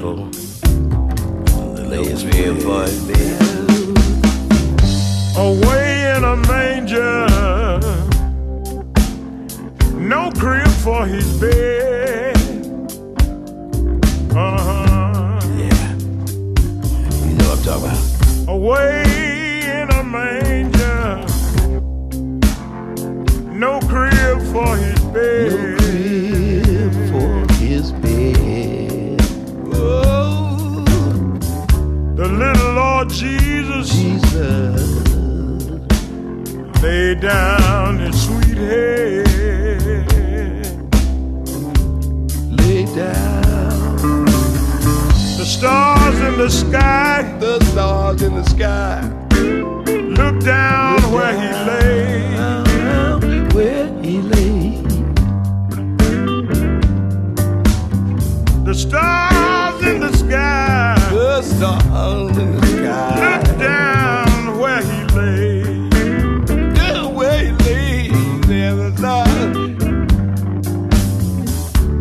little. The lays me his bed. Away in a manger, no crib for his bed. Uh huh. Yeah. You know what I'm talking about. Away in a manger, little Lord Jesus, Jesus. lay down his sweet head. Lay down. The stars in the sky, the stars in the sky, look down look where down he lay, where he lay. The stars in the sky. The stars.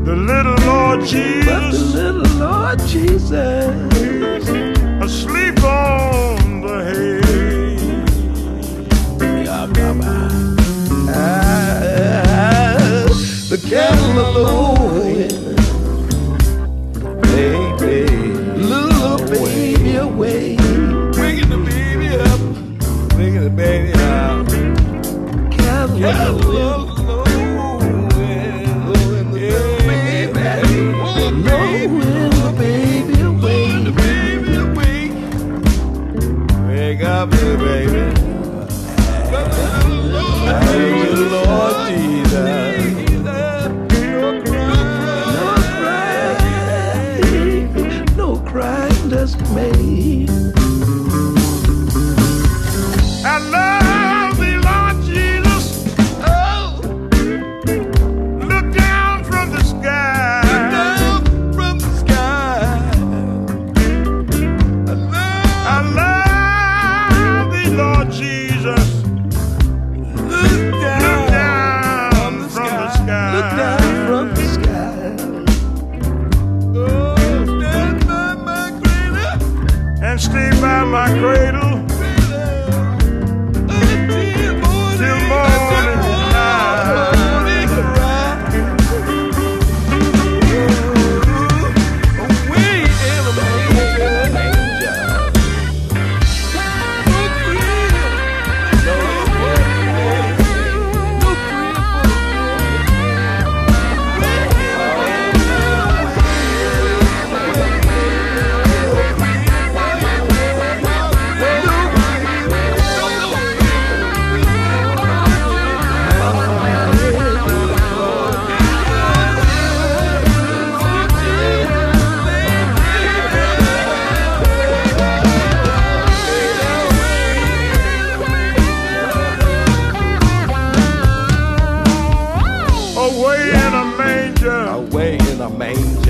the little Lord Jesus, but the little Lord Jesus, asleep on the hay. wonders made. I love sleep by my cradle. away in a manger. Away in a manger.